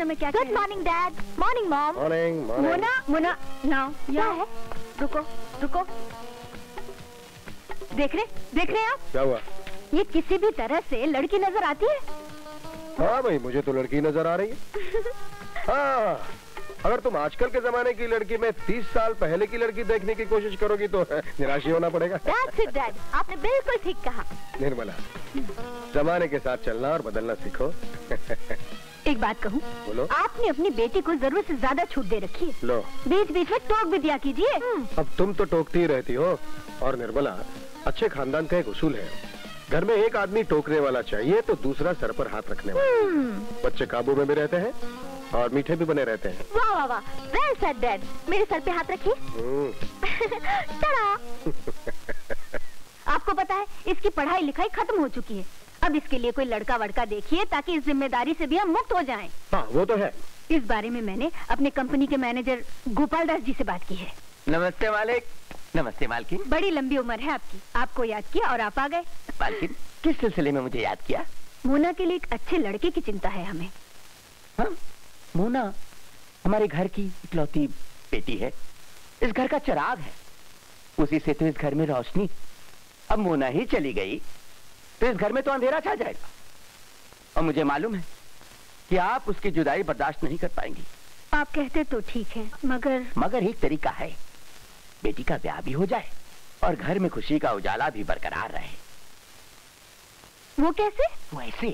मैं क्या good morning dad morning mom morning Mona Mona now क्या है रुको रुको देख रहे देख रहे हैं आप? क्या हुआ? ये किसी भी तरह से लड़की नज़र आती है। हाँ भाई मुझे तो लड़की नज़र आ रही है। हाँ अगर तुम आजकल के जमाने की लड़की में तीस साल पहले की लड़की देखने की कोशिश करोगी तो निराश ही होना पड़ेगा। That's it, Dad. आपने बिल्कुल ठीक कहा। निर्मला जमाने के साथ चलना और बदलना सीखो। एक बात कहूँ। बोलो। आपने अपनी बेटी को ज़रूरत से ज़्यादा छूट दे रखी है। लो। बीच बीच में टोक भी दिया कीजिए। अब तुम तो टोकती ही रहती हो। और निर्मला अच्छे खानदान का एक उसूल है। घर में एक आदमी टोकने वाला चाहिए तो दूसरा सर पर हाथ रखने वाला। बच्चे काबू में भी रहते हैं और मीठे भी बने रहते हैं। वाह वाह वाह। वेल सेड डैड मेरे सर पे हाथ रखिए। हम्म, आपको पता है इसकी पढ़ाई लिखाई खत्म हो चुकी है। अब इसके लिए कोई लड़का वड़का देखिए ताकि इस ज़िम्मेदारी से भी हम मुक्त हो जाएँ। हाँ वो तो है। इस बारे में मैंने अपने कंपनी के मैनेजर गोपाल दास जी से बात की है। नमस्ते मालिक। नमस्ते मालकिन। बड़ी लंबी उम्र है आपकी। आपको याद किया और आप आ गए। मालकिन किस सिलसिले में मुझे याद किया? मोना के लिए एक अच्छे लड़के की चिंता है हमें। हाँ मोना हमारे घर की इकलौती बेटी है। इस घर का चिराग है। उसी से तो इस घर में रोशनी अब मोना ही चली गई। तो इस घर में तो अंधेरा छा जाएगा। और मुझे मालूम है कि आप उसकी जुदाई बर्दाश्त नहीं कर पाएँगी। आप कहते तो ठीक है मगर मगर एक तरीका है। बेटी का ब्याह भी हो जाए और घर में खुशी का उजाला भी बरकरार रहे। वो कैसे? वैसे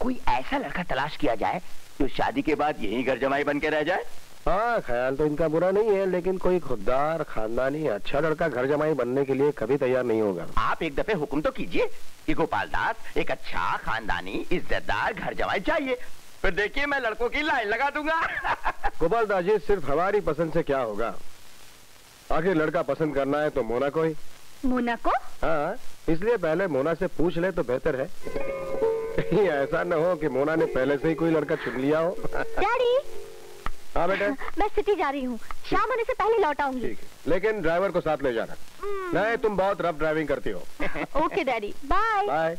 कोई ऐसा लड़का तलाश किया जाए जो शादी के बाद यही घर जमाई बन के रह जाए। हाँ ख्याल तो इनका बुरा नहीं है लेकिन कोई खुददार खानदानी अच्छा लड़का घर जमाई बनने के लिए कभी तैयार नहीं होगा। आप एक दफे हुक्म तो कीजिए कि गोपाल दास एक अच्छा खानदानी इज्जतदार घर जमाई चाहिए फिर देखिए मैं लड़कों की लाइन लगा दूँगा। गोपाल दास जी सिर्फ़ हमारी पसंद से क्या होगा? आखिर लड़का पसंद करना है तो मोना को ही। मोना को? हाँ इसलिए पहले मोना से पूछ ले तो बेहतर है। ऐसा न हो कि मोना ने पहले से ही कोई लड़का चुन लिया हो। डैडी हाँ बेटा? मैं सिटी जा रही हूँ। शाम होने से पहले लौट आऊँगी। लेकिन ड्राइवर को साथ ले जाना। नहीं तुम बहुत रफ ड्राइविंग करती हो। Okay daddy bye. Bye.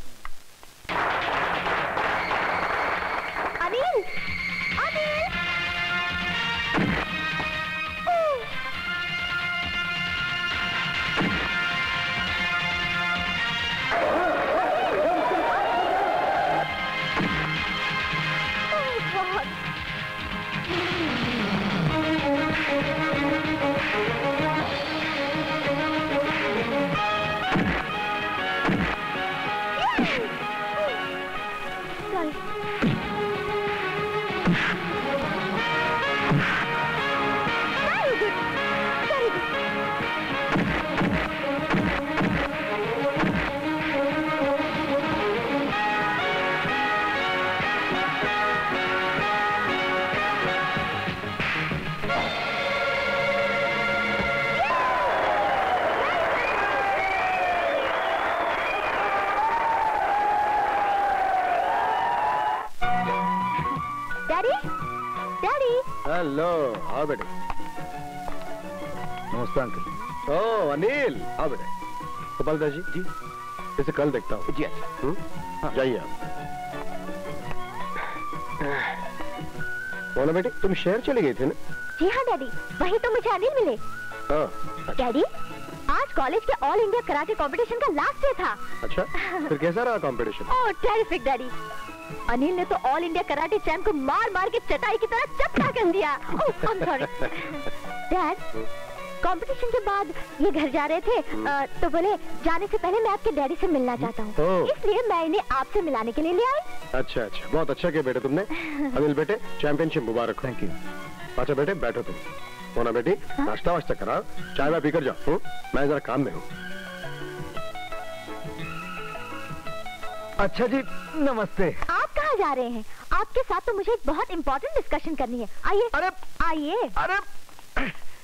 Daddy daddy hello हाँ बेटे नमस्ते अंकल ओ अनिल हाँ बेटे गोपाल दास जी. जी इसे कल देखता हूँ। जी अच्छा। हम्म? जाइए आप। मोना बेटे तुम शहर चली गई थी ना? जी हाँ डैडी वही तो मुझे अनिल मिले। हाँ। डैडी आज कॉलेज के ऑल इंडिया कराटे कंपटीशन का लास्ट डे था। अच्छा फिर कैसा रहा competition oh terrific daddy Anil ने तो ऑल इंडिया कराटे चैंप को मार मार के चटाई की तरह चपटा कर दिया। डैड कंपटीशन के बाद ये घर जा रहे थे। अ, तो बोले जाने से पहले मैं आपके डैडी से मिलना चाहता हूँ। इसलिए मैं इन्हें आपसे मिलाने के लिए ले आई। अच्छा अच्छा। बहुत अच्छा किया बेटे तुमने। अनिल बेटे चैंपियनशिप मुबारक थैंक यू अच्छा बेटे बैठो तुम। मोना बेटी नाश्ता वाश्ता करा। चाय वाय पीकर जाओ। हम्म? मैं जरा काम में हूँ। अच्छा जी नमस्ते। आप कहाँ जा रहे हैं? आपके साथ तो मुझे एक बहुत इम्पोर्टेंट डिस्कशन करनी है। आइए। अरे आइए। अरे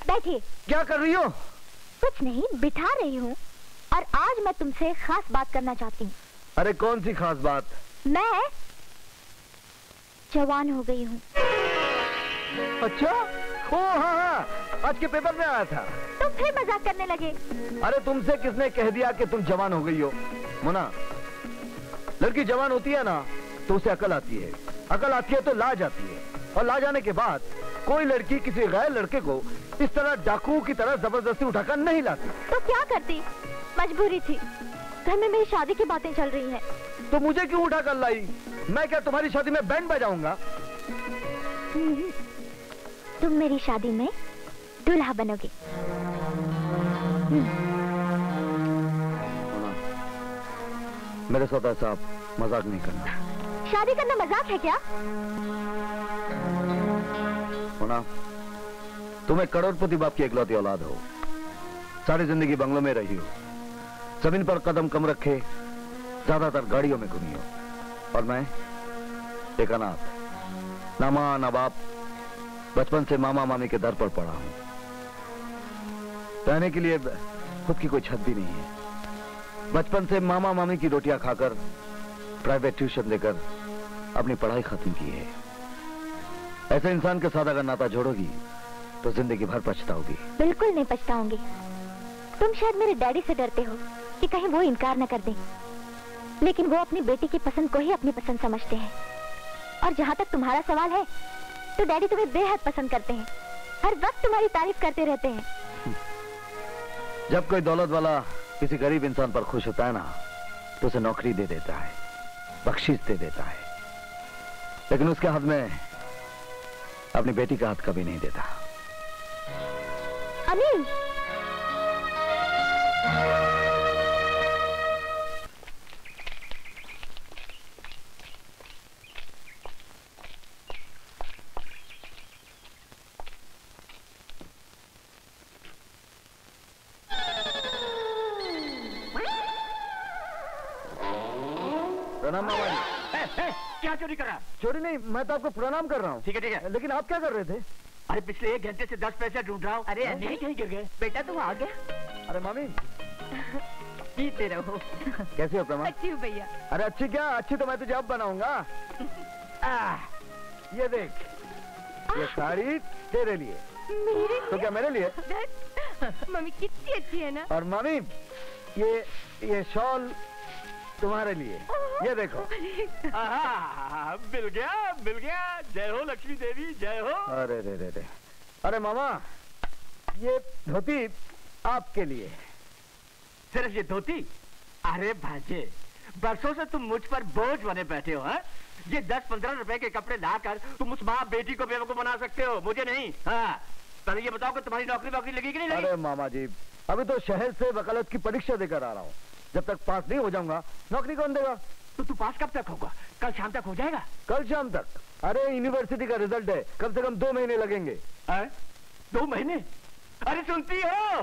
बैठिए। क्या कर रही हो? कुछ नहीं बिठा रही हूँ। और आज मैं तुमसे खास बात करना चाहती हूँ। अरे कौन सी खास बात? मैं जवान हो गई हूँ। अच्छा? ओ हाँ हाँ। आज के पेपर में आया था। तुम फिर मज़ाक करने लगे। अरे तुमसे किसने कह दिया कि तुम जवान हो गई हो? मुना लड़की जवान होती है ना तो उसे अकल आती है। अकल आती है तो लाज आती है। और ला जाने के बाद कोई लड़की किसी गैर लड़के को इस तरह डाकू की तरह ज़बरदस्ती उठाकर नहीं लाती। तो क्या करती? मजबूरी थी। घर में मेरी शादी की बातें चल रही हैं। तो मुझे क्यों उठा कर लाई? मैं क्या तुम्हारी शादी में बैंड बजाऊँगा? हम्म। तुम मेरी शादी में दूल्हा बनोगे। मेरे साथ ऐसा आप मज़ाक नहीं करना। शादी करना मज़ाक है क्या? होना तुम एक करोड़पति बाप की इकलौती औलाद हो। सारी ज़िंदगी बंगलों में रही हो। ज़मीन पर कदम कम रखे ज़्यादातर गाड़ियों में घूमी हो। और मैं एक अनाथ ना माँ ना बाप बचपन से मामा मामी के दर पर पड़ा हूँ। रहने के लिए खुद की कोई छत भी नहीं है। बचपन से मामा मामी की रोटियाँ खाकर प्राइवेट ट्यूशन देकर अपनी पढ़ाई खत्म की है। ऐसे इंसान के साथ अगर नाता जोड़ोगी तो ज़िंदगी भर पछताओगी। बिल्कुल नहीं पछताऊँगी। तुम शायद मेरे डैडी से डरते हो कि कहीं वो इनकार न कर दें। लेकिन वो अपनी बेटी की पसंद को ही अपनी पसंद समझते हैं। और जहाँ तक तुम्हारा सवाल है तो डैडी तुम्हें बेहद पसंद करते हैं। हर वक्त तुम्हारी तारीफ़ करते रहते हैं। जब कोई दौलत वाला किसी गरीब इंसान पर खुश होता है ना तो उसे नौकरी दे देता है, बख्शीश दे देता है। लेकिन उसके हाथ में अपनी बेटी का हाथ कभी नहीं देता। अनिल प्रणाम मामा जी। ए, ए, क्या चोरी करा चोरी नहीं मैं तो आपको प्रणाम कर रहा हूँ। ठीक है ठीक है। लेकिन आप क्या कर रहे थे? अरे पिछले एक घंटे से दस पैसे ढूंढ रहा हूँ। अरे हाँ? अनिल कहीं गिर गए। बेटा तुम आ गया। अरे मामी। जीते रहो। कैसे हो प्रमा अच्छी हूँ भैया। अरे अच्छी क्या? अच्छी तो मैं तुझे अब बनाऊँगा। ये देख ये साड़ी तेरे लिए। मेरे तो क्या मेरे लिए? मम्मी कितनी अच्छी है ना? और मामी ये ये शॉल तुम्हारे लिए। ये देखो। आहा, मिल गया मिल गया। जय हो लक्ष्मी देवी जय हो। अरे रे रे रे। अरे मामा ये धोती आपके लिए। सिर्फ़ ये धोती? अरे भाजे बरसों से तुम मुझ पर बोझ बने बैठे हो हैं? ये दस पंद्रह रुपए के कपड़े लाकर तुम उस माँ बेटी को बेवकूफ़ बना सकते हो मुझे नहीं हाँ? पहले ये बताओ कि तुम्हारी नौकरी वोकरी लगी कि नहीं लगी? अरे मामा जी अभी तो शहर से वकालत की परीक्षा देकर आ रहा हूँ। जब तक पास नहीं हो जाऊँगा नौकरी कौन देगा? तो तू पास कब तक होगा? कल शाम तक हो जाएगा? कल शाम तक। अरे यूनिवर्सिटी का रिज़ल्ट है। कम से कम दो महीने लगेंगे। आ? दो महीने? अरे सुनती हो?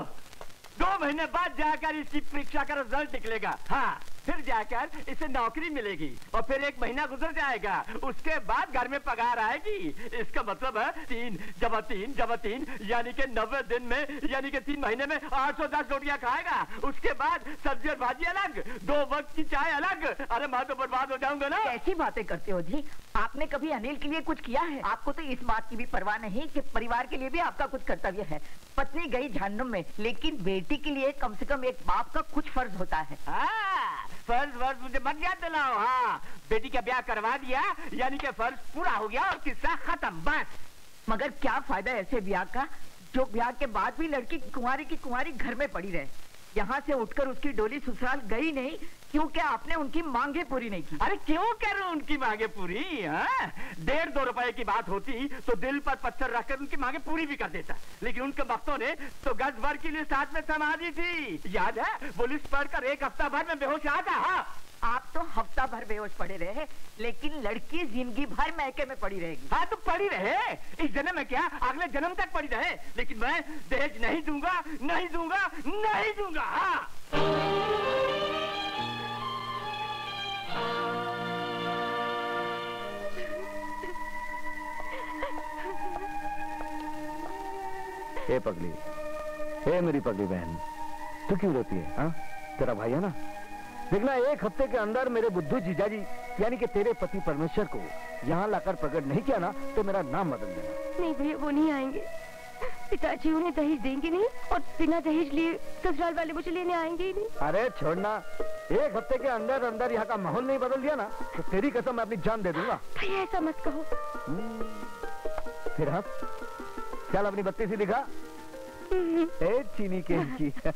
दो महीने बाद जाकर इसकी परीक्षा का रिज़ल्ट निकलेगा। हाँ। फिर जाकर इसे नौकरी मिलेगी और फिर एक महीना गुजर जाएगा। उसके बाद घर में पगार आएगी। इसका मतलब है तीन जब तीन जब तीन यानी कि नब्बे दिन में यानी कि तीन महीने में आठ सौ दस रोटियाँ खाएगा। उसके बाद सब्ज़ी और भाजी अलग दो वक्त की चाय अलग। अरे मैं तो बर्बाद हो जाऊँगा ना। ऐसी बातें करते हो जी? आपने कभी अनिल के लिए कुछ किया है? आपको तो इस बात की भी परवाह नहीं कि परिवार के लिए भी आपका कुछ कर्तव्य है। पत्नी गई जहन्नुम में लेकिन बेटी के लिए कम से कम एक बाप का कुछ फ़र्ज़ होता है। हाँ, फ़र्ज़ वर्ज मुझे मत याद दिलाओ। हाँ बेटी का ब्याह करवा दिया, यानी कि फ़र्ज़ पूरा हो गया और किस्सा खत्म, बस। मगर क्या फ़ायदा ऐसे ब्याह का, जो ब्याह के बाद भी लड़की कुंवारी की कुंवारी घर में पड़ी रहे? यहाँ से उठकर उसकी डोली ससुराल गई नहीं, क्योंकि आपने उनकी मांगे पूरी नहीं की। अरे क्यों करूँ उनकी मांगे पूरी हाँ? डेढ़ दो रुपए की बात होती तो दिल पर पत्थर रखकर उनकी मांगे पूरी भी कर देता। लेकिन उनके भक्तों ने तो गज भर के लिए साथ में समा दी थी। याद है पुलिस पढ़कर एक हफ़्ता भर में बेहोश आता हाँ। आप तो हफ़्ता भर बेहोश पड़े रहे लेकिन लड़की ज़िंदगी भर मैके में पड़ी रहेगी। हाँ तो पड़ी रहे? इस जन्म में क्या? अगले जन्म तक पड़ी रहे? लेकिन मैं दहेज नहीं दूँगा नहीं दूँगा नहीं दूँगा हाँ। हे पगली हे मेरी पगली बहन तू क्यों रोती है हाँ? तेरा भाई है ना? देखना एक हफ़्ते के अंदर मेरे बुद्धू जीजाजी यानी कि तेरे पति परमेश्वर को यहाँ लाकर प्रकट नहीं किया ना तो मेरा नाम बदल देना। नहीं भैया वो नहीं आएँगे। पिताजी उन्हें दहेज देंगे नहीं और बिना दहेज लिए ससुराल वाले मुझे लेने आएँगे ही नहीं। अरे छोड़ना एक हफ़्ते के अंदर अंदर यहाँ का माहौल नहीं बदल दिया ना तो तेरी कसम मैं अपनी जान दे दूँगा। भैया ऐसा मत कहो। फिर हम चल अपनी बत्ती सी दिखा ए चीनी की